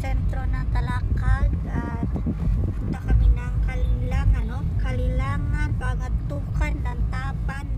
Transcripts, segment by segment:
sentro ng Talakag at punta kami ng Kalilangan, no? Kalilangan, Pangatukan, Lantapan,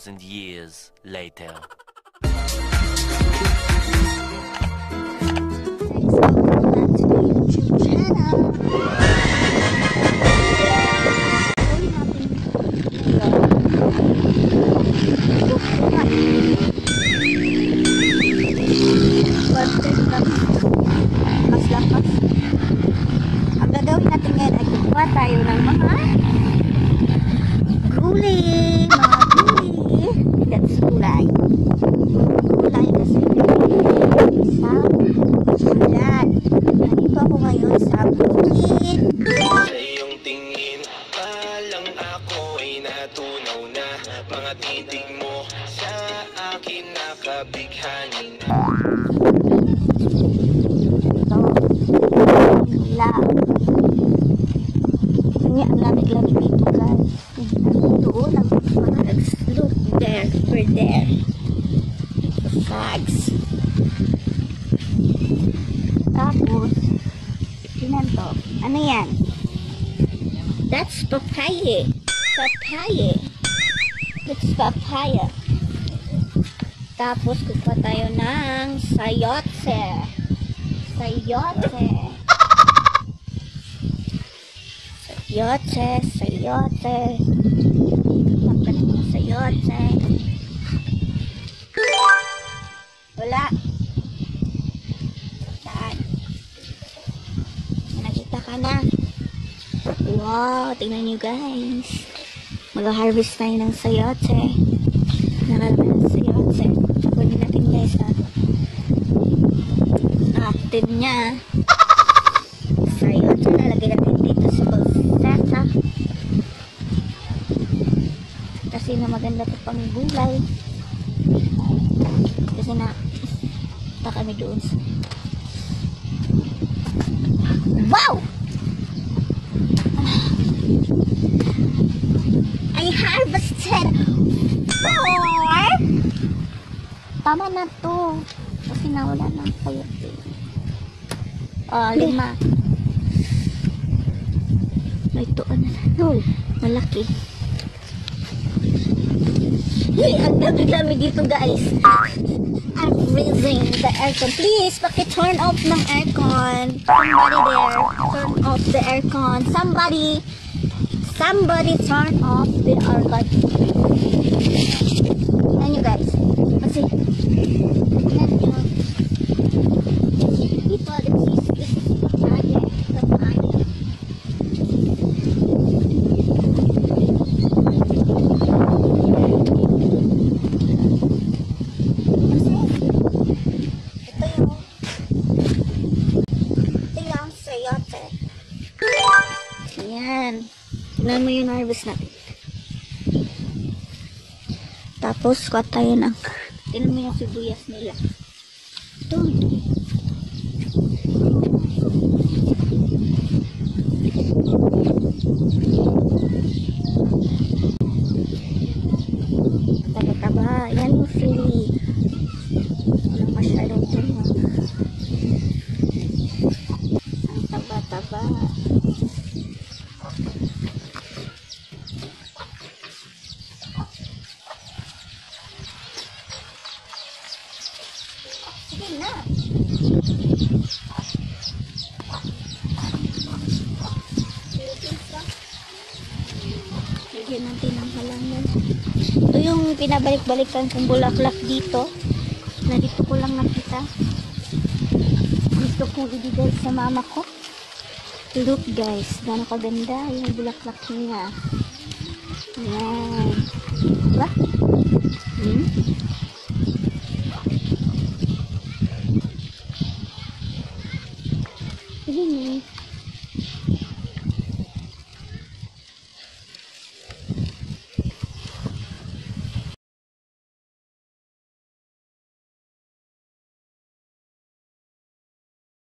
Thousand years later. Please to YouTube channel. Kasi sa ulan. Nandito ako ngayon sa bukid. Sa iyong tingin, palang ako ay natunaw na Mga titig mo sa akin nakabighani na Ito. Love. Kanya ang lamig-lamig dito guys. Doon ang mga there. We're there. Flags. Tapos, tingnan to. Ano yan? That's papaya. Papaya. It's papaya. Tapos, kukuha tayo ng sayote. Sayote. Sayote, sayote. Makan ng sayote. Wala. Saan? Nakita ka na. Wow, tingnan nyo guys. Mag-harvest tayo ng sayote. Nakalaman ng sayote. Kunin natin guys ah. Active niya. Sayote nalagay natin dito sa balseta. Kasi na maganda to pang gulay. Kasi na ta kami doon Wow! I harvested four! Tama na to. Kasi nawala na kayo. Ah, lima. May tuon na. No, malaki. Ang dami-dami dito guys. I'm freezing the aircon. Please, paki-turn off ng aircon. Somebody there, turn off the aircon. Somebody, somebody turn off the aircon. Yan nyo guys. Kasi, yan nyo. Ayan. Tignan mo yung harvest natin. Tapos, kuha tayo ng tignan mo yung sibuyas nila. Ito. Ayan. Ito yung pinabalik-balikan kong bulaklak dito. Na dito ko lang nakita. Gusto kong ibigay sa mama ko. Look guys, gano'ng kaganda yung bulaklak niya. Ayan. Diba? Hmm? Ayan eh.